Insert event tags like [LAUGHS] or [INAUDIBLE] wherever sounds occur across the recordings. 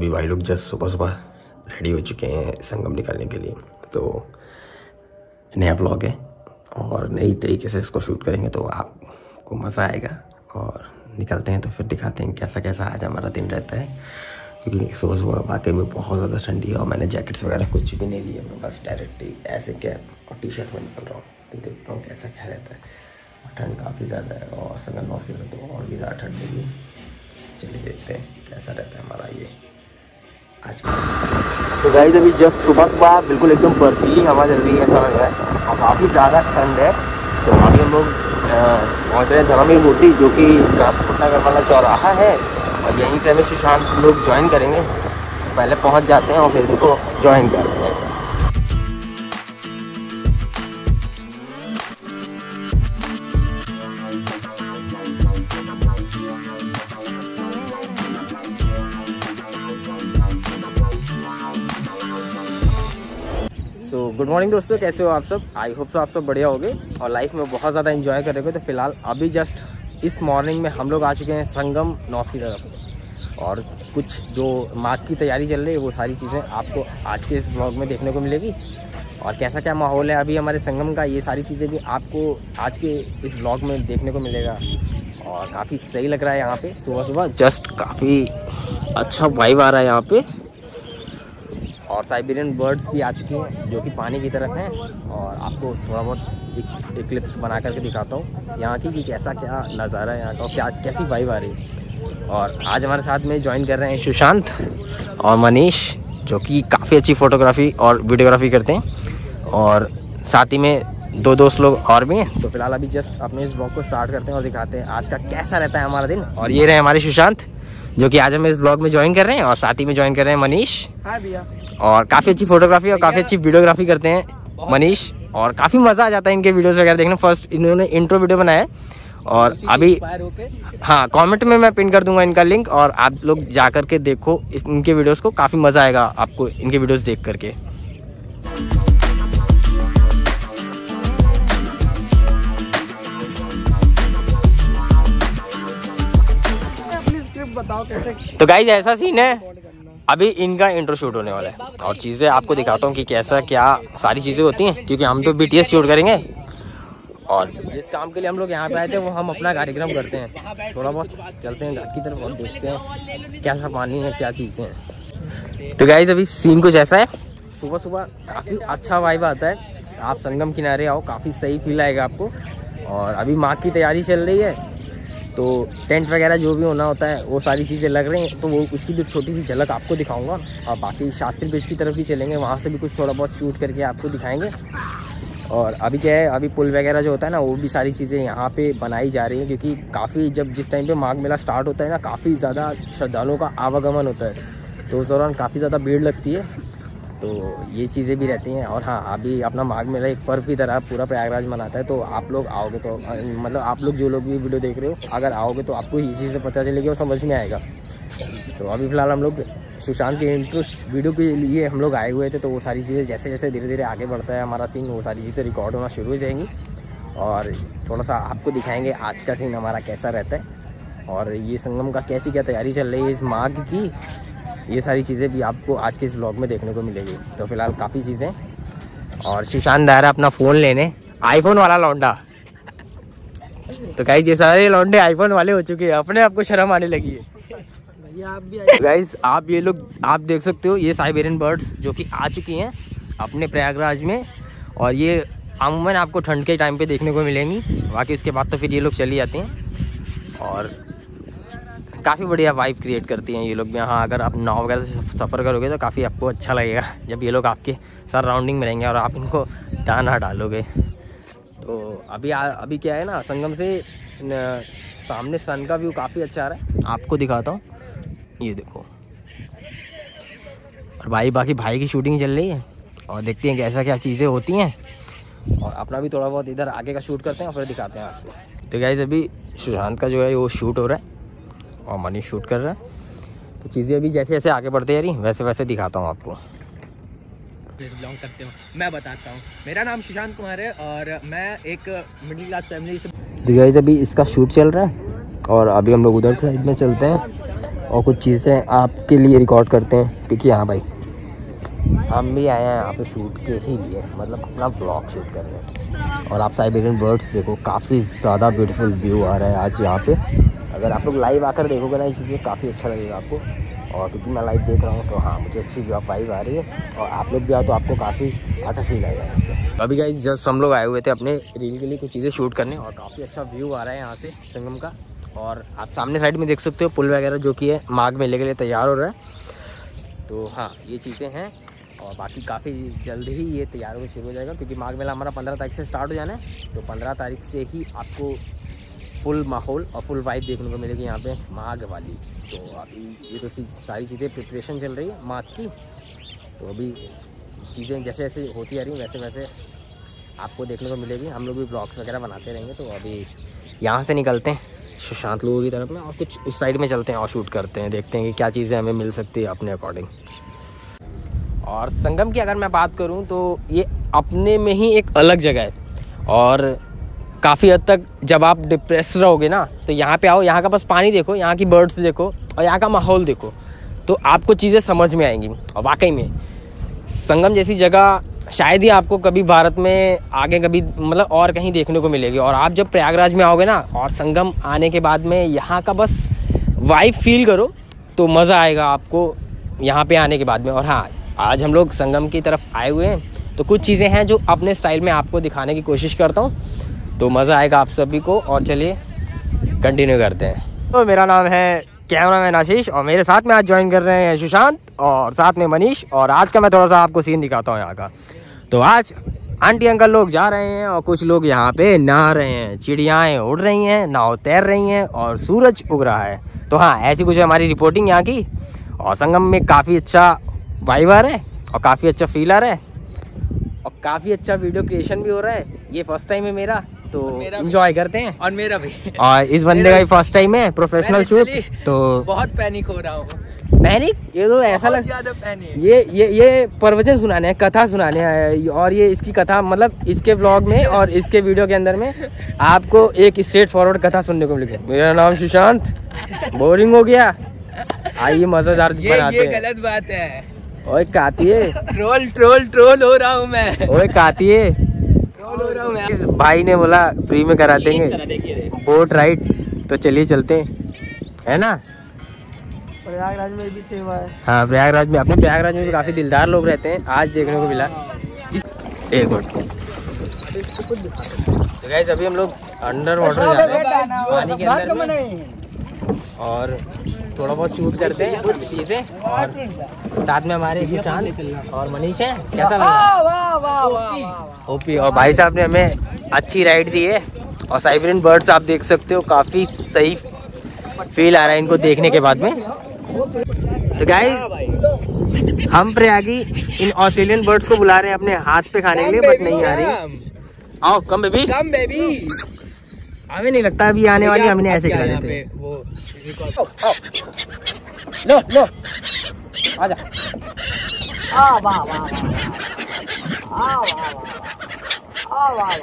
अभी भाई लोग जस्ट सुबह सुबह रेडी हो चुके हैं संगम निकालने के लिए। तो नया ब्लॉग है और नई तरीके से इसको शूट करेंगे तो आपको मज़ा आएगा। और निकलते हैं तो फिर दिखाते हैं कैसा कैसा आज हमारा दिन रहता है। क्योंकि सुबह सुबह वाकई में बहुत ज़्यादा ठंडी है और मैंने जैकेट्स वगैरह कुछ भी नहीं लिया मैं बस डायरेक्टली ऐसे कैप और टी शर्ट में निकल रहा हूँ। तो देखता हूँ कैसा क्या रहता है। ठंड काफ़ी ज़्यादा है और संगन मौसम तो और भी ज़्यादा ठंड लगी चलिए देखते हैं कैसा रहता है हमारा ये। आज तो गाइज़ अभी जस्ट सुबह सुबह बिल्कुल एकदम बर्फीली हवा चल रही है, ऐसा लग रहा है। और काफ़ी ज़्यादा ठंड है। तो अभी हम लोग पहुँच रहे हैं धर्मवीर मूर्ति, जो कि ट्रांसपोर्ट नगर वाला चौराहा है। और यहीं से हमें सुशांत लोग ज्वाइन करेंगे। पहले पहुँच जाते हैं और फिर उनको ज्वाइन करते हैं। गुड मॉर्निंग दोस्तों, कैसे हो आप सब? आई होप सो आप सब बढ़िया होगे और लाइफ में बहुत ज़्यादा इन्जॉय कर रहे हो। तो फ़िलहाल अभी जस्ट इस मॉर्निंग में हम लोग आ चुके हैं संगम नॉर्थ की तरफ़। और कुछ जो मार्क की तैयारी चल रही है, वो सारी चीज़ें आपको आज के इस ब्लॉग में देखने को मिलेगी। और कैसा क्या माहौल है अभी हमारे संगम का, ये सारी चीज़ें भी आपको आज के इस ब्लॉग में देखने को मिलेगा। और काफ़ी सही लग रहा है यहाँ पे सुबह सुबह जस्ट काफ़ी अच्छा वाइब आ रहा है यहाँ पे। और साइबेरियन बर्ड्स भी आ चुकी हैं जो कि पानी की तरफ़ हैं। और आपको थोड़ा बहुत एक, क्लिप्स बना करके दिखाता हूँ। यहाँ की कि कैसा क्या नज़ारा है यहाँ का और क्या कैसी वाइब आ रही है। और आज हमारे साथ में ज्वाइन कर रहे हैं सुशांत और मनीष जो कि काफ़ी अच्छी फ़ोटोग्राफी और वीडियोग्राफी करते हैं। और साथ ही में दो दोस्त लोग और भी हैं। तो फ़िलहाल अभी जस्ट अपने इस ब्लॉग को स्टार्ट करते हैं और दिखाते हैं आज का कैसा रहता है हमारा दिन। और ये रहे हमारे सुशांत। जो कि आज हम इस ब्लॉग में ज्वाइन कर रहे हैं और साथ ही में ज्वाइन कर रहे हैं मनीष। हाँ भैया। और काफ़ी अच्छी फोटोग्राफी और काफ़ी अच्छी वीडियोग्राफी करते हैं मनीष। और काफ़ी मज़ा आ जाता है इनके वीडियोस वगैरह देखने। फ़र्स्ट इन्होंने इंट्रो वीडियो बनाया है। और अभी हाँ कमेंट में मैं पिन कर दूँगा इनका लिंक और आप लोग जा करके देखो इनके वीडियोस को। काफ़ी मज़ा आएगा आपको इनके वीडियोस देख करके। तो गाइज़ ऐसा सीन है। अभी इनका इंट्रो शूट होने वाला है। और चीज़ें आपको दिखाता हूँ कि कैसा, क्या सारी चीज़ें होती हैं, क्योंकि हम तो बीटीएस शूट करेंगे। और जिस काम के लिए हम लोग यहाँ पे आए थे, वो हम अपना कार्यक्रम करते हैं। थोड़ा बहुत चलते हैं, घर की तरफ़ और देखते हैं कैसा पानी है, क्या चीज़ें हैं। तो गाइज़ अभी सीन कुछ ऐसा है। सुबह सुबह काफ़ी अच्छा वाइब आता है। आप संगम किनारे आओ, काफ़ी सही फील आएगा आपको। और अभी माँ की तैयारी चल रही है। तो टेंट वगैरह जो भी होना होता है, वो सारी चीज़ें लग रही हैं तो वो उसकी भी छोटी सी झलक आपको दिखाऊँगा। और बाकी शास्त्री ब्रिज की तरफ़ भी चलेंगे, वहाँ से भी कुछ थोड़ा बहुत शूट करके आपको दिखाएँगे। और अभी क्या है, अभी पुल वगैरह जो होता है ना, वो भी सारी चीज़ें यहाँ पे बनाई जा रही हैं, क्योंकि काफ़ी जब जिस टाइम पे माघ मेला स्टार्ट होता है ना, काफ़ी ज़्यादा श्रद्धालुओं का आवागमन होता है। तो उस दौरान काफ़ी ज़्यादा भीड़ लगती है। तो ये चीज़ें भी रहती हैं। और हाँ अभी अपना माघ मेला, एक पर्व की तरह पूरा प्रयागराज मनाता है तो आप लोग आओगे तो मतलब आप लोग जो लोग भी वीडियो देख रहे हो, अगर आओगे तो आपको ये चीज़ें पता चलेगी और समझ में आएगा। तो अभी फ़िलहाल हम लोग सुशांत के इंटरेस्ट वीडियो के लिए हम लोग आए हुए थे तो वो सारी चीज़ें जैसे जैसे धीरे धीरे आगे बढ़ता है हमारा सीन वो सारी चीज़ें रिकॉर्ड होना शुरू हो जाएँगी। और थोड़ा सा आपको दिखाएँगे आज का सीन हमारा कैसा रहता है। और ये संगम का कैसी क्या तैयारी चल रही है इस माघ की ये सारी चीज़ें भी आपको आज के इस ब्लॉग में देखने को मिलेगी। तो फ़िलहाल काफ़ी चीज़ें। और सुशांत दायरा अपना फ़ोन लेने। आईफोन वाला लौंडा। तो गाइज़ ये सारे लौंडे आईफोन वाले हो चुके हैं। अपने आप को शर्म आने लगी है। आप भी आइए। गाइज़ आप ये लोग आप देख सकते हो ये साइबेरियन बर्ड्स जो कि आ चुकी हैं अपने प्रयागराज में। और ये अमूमन आपको ठंड के टाइम पे देखने को मिलेंगी। बाकी उसके बाद तो फिर ये लोग चली जाती हैं। और काफ़ी बढ़िया वाइब क्रिएट करती हैं ये लोग यहाँ अगर आप नाव वगैरह से सफ़र करोगे तो काफ़ी आपको अच्छा लगेगा। [LAUGHS] जब ये लोग आपके सराउंडिंग में रहेंगे और आप इनको दाना डालोगे। तो अभी आ, अभी क्या है ना संगम से न, सामने सन का व्यू काफ़ी अच्छा आ रहा है। आपको दिखाता हूँ। ये देखो। और भाई बाकी भाई की शूटिंग चल रही है। और देखते हैं कैसा क्या चीज़ें होती हैं। और अपना भी थोड़ा बहुत इधर आगे का शूट करते हैं और फिर दिखाते हैं आपको। तो गाइज़ अभी सुशांत का जो है वो शूट हो रहा है। और मनीष शूट कर रहा है। तो चीज़ें अभी जैसे जैसे आगे बढ़ते जा रही वैसे वैसे दिखाता हूँ आपको। बिलोंग करते हो। मैं बताता हूँ। मेरा नाम सुशांत कुमार है और मैं एक मिडिल क्लास फैमिली से तो गाइज़ अभी इसका शूट चल रहा है और अभी हम लोग उधर साइड में चलते हैं और कुछ चीज़ें आपके लिए रिकॉर्ड करते हैं क्योंकि हाँ भाई हम भी आए हैं यहाँ पे शूट के ही लिए। मतलब अपना ब्लॉग शूट करने। और आप साइबेरियन बर्ड्स देखो काफ़ी ज़्यादा ब्यूटीफुल व्यू आ रहा है आज यहाँ पे। अगर आप लोग लाइव आकर देखोगे ना, ये चीज़ें काफ़ी अच्छा लगेगा आपको। और क्योंकि मैं लाइव देख रहा हूँ तो हाँ मुझे अच्छी वाइब आ रही है। और आप लोग भी आओ तो आपको काफ़ी अच्छा फील आएगा अभी गाइज़ जस्ट हम लोग आए हुए थे अपने रील के लिए कुछ चीज़ें शूट करने, और काफ़ी अच्छा व्यू आ रहा है यहाँ से संगम का। और आप सामने साइड में देख सकते हो पुल वगैरह जो कि है, माघ मेले के लिए तैयार हो रहा है। तो हाँ ये चीज़ें हैं, और बाकी काफ़ी जल्द ही ये तैयार होकर शुरू हो जाएगा, क्योंकि माघ मेला हमारा पंद्रह तारीख से स्टार्ट हो जाना है। तो पंद्रह तारीख से ही आपको फुल माहौल और फुल वाइब देखने को मिलेगी यहाँ पे माघ वाली। तो अभी ये तो सारी चीज़ें प्रिपरेशन चल रही है माघ की। तो अभी चीज़ें जैसे जैसे होती आ रही वैसे वैसे आपको देखने को मिलेगी। हम लोग भी ब्लॉग्स वगैरह बनाते रहेंगे तो अभी यहाँ से निकलते हैं सुशांत लोगों की तरफ़ में और कुछ उस साइड में चलते हैं और शूट करते हैं, देखते हैं कि क्या चीज़ें हमें मिल सकती है अपने अकॉर्डिंग और संगम की अगर मैं बात करूँ तो ये अपने में ही एक अलग जगह है। और काफ़ी हद तक जब आप डिप्रेस रहोगे ना तो यहाँ पे आओ, यहाँ का बस पानी देखो, यहाँ की बर्ड्स देखो और यहाँ का माहौल देखो तो आपको चीज़ें समझ में आएँगी। और वाकई में, संगम जैसी जगह शायद ही आपको कभी भारत में आगे कभी मतलब और कहीं देखने को मिलेगी। और आप जब प्रयागराज में आओगे ना, और संगम आने के बाद में यहाँ का बस वाइब फील करो तो मज़ा आएगा आपको यहाँ पे आने के बाद में। और हाँ आज हम लोग संगम की तरफ़ आए हुए हैं तो कुछ चीज़ें हैं जो अपने स्टाइल में आपको दिखाने की कोशिश करता हूँ। तो मज़ा आएगा आप सभी को और चलिए कंटिन्यू करते हैं। तो मेरा नाम है कैमरा मैन आशीष और मेरे साथ में आज ज्वाइन कर रहे हैं सुशांत और साथ में मनीष और आज का मैं थोड़ा सा आपको सीन दिखाता हूँ यहाँ का। तो आज आंटी अंकल लोग जा रहे हैं और कुछ लोग यहाँ पे नहा रहे हैं। चिड़ियाएँ उड़ रही हैं, नाव तैर रही हैं और सूरज उग रहा है। तो हाँ ऐसी कुछ हमारी रिपोर्टिंग यहाँ की। और संगम में काफ़ी अच्छा रहा है और काफ़ी अच्छा फील आ रहा है। और काफ़ी अच्छा वीडियो क्रिएशन भी हो रहा है। ये फ़र्स्ट टाइम है मेरा। तो एंजॉय करते हैं। और मेरा भी। [LAUGHS] और इस बंदे का भी फ़र्स्ट टाइम है प्रोफेशनल शूट तो बहुत पैनिक हो रहा हूँ। पैनिक ये तो ऐसा लग ये ये ये प्रवचन सुनाने हैं कथा सुनाने हैं और ये इसकी कथा मतलब इसके ब्लॉग में और इसके वीडियो के अंदर में आपको एक स्ट्रेट फॉरवर्ड कथा सुनने को मिलेगी। मेरा नाम सुशांत। बोरिंग हो गया। आइए मज़ेदार बनाते ये गलत बात है। ओए काती है ट्रोल ट्रोल ट्रोल हो रहा हूँ मैं। ओए काती है इस भाई ने बोला फ्री में करा देंगे बोट राइड तो चलिए चलते हैं। है ना? प्रयागराज में भी सेवा है। हाँ प्रयागराज में अपने प्रयागराज में भी काफ़ी दिलदार लोग रहते हैं आज देखने को मिला। एक मिनट। तो अभी हम लोग अंडर वाटर जा रहे हैं पानी के अंदर में। और थोड़ा बहुत शूट करते हैं। कुछ चीज़ें। और साथ में हमारे किसान और मनीष है। कैसा लगा? ओपी। और भाई साहब ने हमें अच्छी राइड दी है। और साइबरिन बर्ड्स आप देख सकते हो काफ़ी सही फील आ रहा है इनको देखने के बाद में। तो गाइस हम प्रयागी इन ऑस्ट्रेलियन बर्ड्स को बुला रहे हैं अपने हाथ पे खाने के लिए बट नहीं आ रही। आओ कम बेबी कम बेबी हमें नहीं लगता अभी आने वाली हमने ऐसे खिला देते लो लो। आजा। आ वाह वाह वाह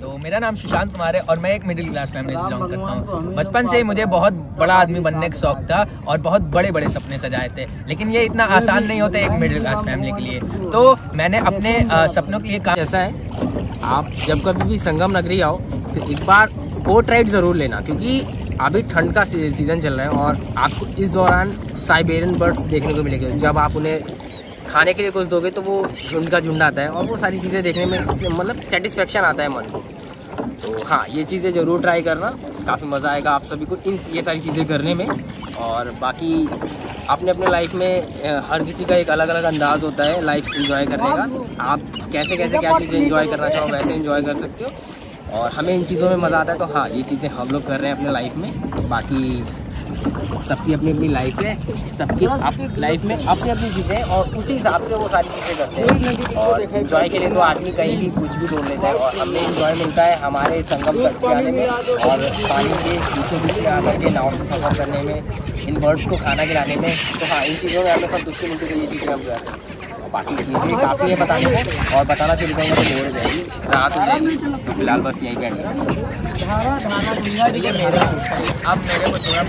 तो मेरा नाम सुशांत कुमार है और मैं एक मिडिल क्लास फैमिली से बिलोंग करता हूँ। बचपन से ही मुझे बहुत बड़ा आदमी बनने का शौक था और बहुत बड़े बड़े सपने सजाए थे, लेकिन ये इतना आसान नहीं होता एक मिडिल क्लास फैमिली के लिए। तो मैंने अपने सपनों के लिए काम ऐसा है, आप जब कभी भी संगम नगरी आओ तो एक बार बोट राइड ज़रूर लेना, क्योंकि अभी ठंड का सीज़न चल रहा है और आपको इस दौरान साइबेरियन बर्ड्स देखने को मिलेंगे। जब आप उन्हें खाने के लिए कुछ दोगे तो वो झुंड का झुंड आता है और वो सारी चीज़ें देखने में मतलब सेटिस्फेक्शन आता है मन को। तो हाँ ये चीज़ें ज़रूर ट्राई करना, काफ़ी मज़ा आएगा आप सभी को इन ये सारी चीज़ें करने में। और बाकी अपने अपने लाइफ में हर किसी का एक अलग अलग अंदाज होता है लाइफ इंजॉय करने का। आप कैसे कैसे क्या चीज़ें इंजॉय करना चाहो, वैसे इंजॉय कर सकते हो। और हमें इन चीज़ों में मज़ा आता है। तो हाँ ये चीज़ें हम लोग कर रहे हैं अपने लाइफ में। बाकी सबकी अपनी अपनी लाइफ है। सबकी लाइफ में अपनी अपनी चीज़ें और उसी हिसाब से वो सारी चीज़ें करते हैं। और इन्जॉय के लिए तो आदमी कहीं भी कुछ भी ढूंढ लेता है और हमें इन्जॉय मिलता है हमारे संगम तट के आने में और पानी के पीछे पीछे आकर के नाव से सफ़र करने में इन बर्ड्स को खाना खिलाने में। तो हाँ इन चीज़ों में हमें सब दुष्टी मिलती तो ये चीज़ें हम करते हैं। बाकी चीज़ें काफ़ी है। बताने को और बताना शुरू करूँगा तो देर जाएगी। रात हो जाएगी। तो फ़िलहाल बस यहीं पे अब मेरे को थोड़ा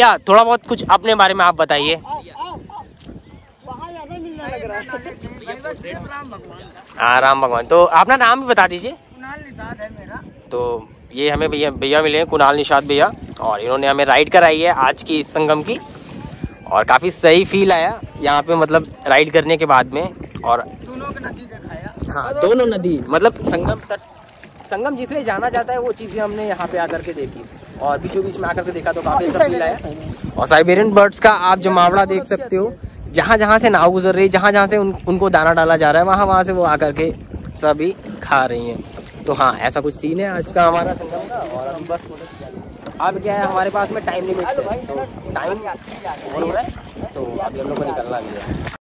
क्या थोड़ा बहुत कुछ अपने बारे में आप बताइए। हाँ राम भगवान। तो अपना नाम भी बता दीजिए। तो ये हमें भैया भैया मिले हैं, कुणाल निषाद भैया, और इन्होंने हमें राइड कराई है आज की इस संगम की। और काफ़ी सही फील आया यहाँ पे मतलब राइड करने के बाद में, और दोनों नदी दिखाया हाँ दोनों नदी मतलब संगम तट, संगम जिसने जाना चाहता है, वो चीज़ें हमने यहाँ पे आकर के देखी। और बीचों बीच में आकर के देखा तो काफ़ी अच्छा फील आया। और साइबेरियन बर्ड्स का आप जमावड़ा देख सकते हो जहाँ जहाँ से नाव गुजर रही है जहाँ जहाँ से उन, उनको दाना डाला जा रहा है वहाँ वहाँ से वो आकर के सभी खा रही हैं। तो हाँ ऐसा कुछ सीन है आज का हमारा संगम का और अभी बस अब क्या है हमारे पास में टाइम लिमिट है। तो टाइम हो रहा है तो अभी हम लोग को निकलना भी है।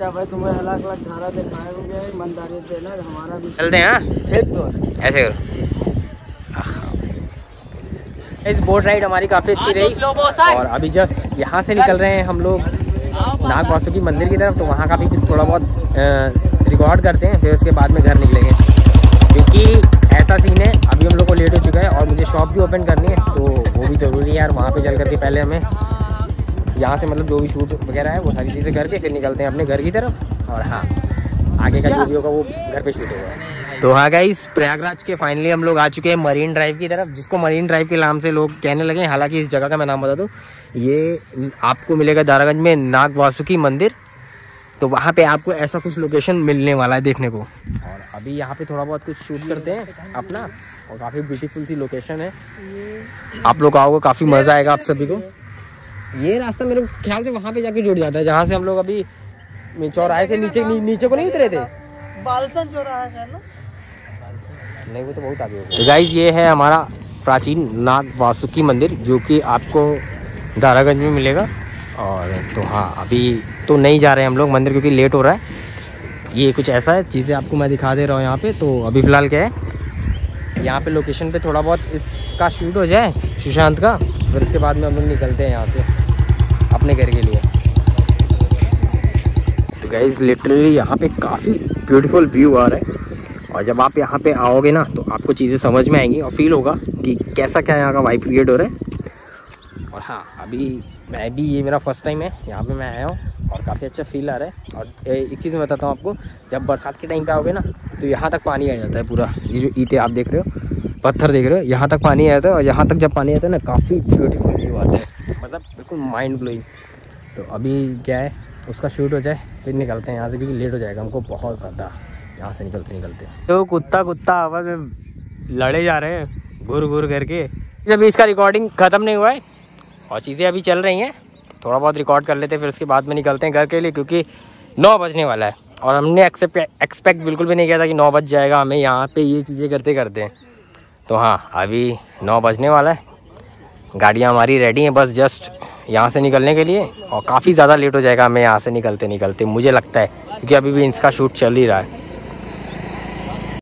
भाई तुम्हें अलग अलग धारा दिखाए होंगे ईमानदारी देना हमारा भी चलते हैं हाँ? ठीक दोस्त ऐसे करो। इस बोट राइड हमारी काफ़ी अच्छी रही और अभी जस्ट यहाँ से निकल रहे हैं हम लोग नाग वासुकी मंदिर की तरफ़ तो वहाँ का भी कुछ थोड़ा बहुत रिकॉर्ड करते हैं फिर उसके बाद में घर निकलेंगे। क्योंकि ऐसा सीन है अभी हम लोग को लेट हो चुका है और मुझे शॉप भी ओपन करनी है तो वो भी ज़रूरी है यार वहाँ पे चल करके पहले हमें यहाँ से मतलब जो भी शूट वगैरह है वो सारी चीज़ें करके फिर निकलते हैं अपने घर की तरफ़। और हाँ आगे का जो भी होगा वो घर पे शूट होगा तो हाँ गाइस प्रयागराज के फाइनली हम लोग आ चुके हैं मरीन ड्राइव की तरफ़ जिसको मरीन ड्राइव के नाम से लोग कहने लगे हालाँकि इस जगह का मैं नाम बता दूँ ये आपको मिलेगा दारागंज में नाग वासुकी मंदिर। तो वहाँ पे आपको ऐसा कुछ लोकेशन मिलने वाला है देखने को। और अभी यहाँ पे थोड़ा बहुत कुछ शूट करते हैं अपना और काफ़ी ब्यूटीफुल सी लोकेशन है। आप लोग आओगे काफ़ी मज़ा आएगा आप सभी को। ये रास्ता मेरे ख्याल से वहाँ पे जाके जुड़ जाता है जहाँ से हम लोग अभी चौराहे से नीचे नी, नीचे को नहीं उतरे थे। बालसन चौराहा है ना? नहीं वो तो बहुत आगे हो तो गाइज़ ये है हमारा प्राचीन नाग वासुकी मंदिर जो कि आपको दारागंज में मिलेगा। और तो हाँ अभी तो नहीं जा रहे हैं हम लोग मंदिर क्योंकि लेट हो रहा है। ये कुछ ऐसा है चीज़ें आपको मैं दिखा दे रहा हूँ यहाँ पे। तो अभी फ़िलहाल क्या है यहाँ पे लोकेशन पे थोड़ा बहुत इसका शूट हो जाए सुशांत का। फिर उसके बाद में हम लोग निकलते हैं यहाँ से। अपने घर के लिए। तो गाइज़ लिटरली यहाँ पे काफ़ी ब्यूटीफुल व्यू आ रहा है। और जब आप यहाँ पे आओगे ना तो आपको चीज़ें समझ में आएँगी और फील होगा कि कैसा क्या यहाँ का वाइफ क्रिएट हो रहा है। और हाँ अभी मैं भी, ये मेरा फ़र्स्ट टाइम है। यहाँ पे मैं आया हूँ और काफ़ी अच्छा फील आ रहा है। और एक चीज़ मैं बताता हूँ आपको, जब बरसात के टाइम पे आओगे ना तो यहाँ तक पानी आ जाता है पूरा। ये जो ईटे आप देख रहे हो, पत्थर देख रहे हो, यहाँ तक पानी आता है। और यहाँ तक जब पानी आता है ना, काफ़ी ब्यूटीफुल व्यू आता है। बिल्कुल माइंड ब्लोइंग तो अभी क्या है, उसका शूट हो जाए, फिर निकलते हैं यहाँ से, क्योंकि लेट हो जाएगा हमको बहुत ज़्यादा। यहाँ से निकलते निकलते। तो कुत्ता कुत्ता आवाज़ लड़े जा रहे हैं, घुर घुर करके। जब इसका रिकॉर्डिंग ख़त्म नहीं हुआ है। और चीज़ें अभी चल रही हैं। थोड़ा बहुत रिकॉर्ड कर लेते हैं, फिर उसके बाद में निकलते हैं घर के लिए, क्योंकि नौ बजने वाला है। और हमने एक्सपेक्ट बिल्कुल भी नहीं किया था कि नौ बज जाएगा हमें यहाँ पे ये चीज़ें करते करते तो हाँ अभी नौ बजने वाला है। गाड़ियाँ हमारी रेडी हैं, बस जस्ट यहाँ से निकलने के लिए और काफ़ी ज़्यादा लेट हो जाएगा हमें यहाँ से निकलते निकलते मुझे लगता है, क्योंकि अभी भी इसका शूट चल ही रहा है।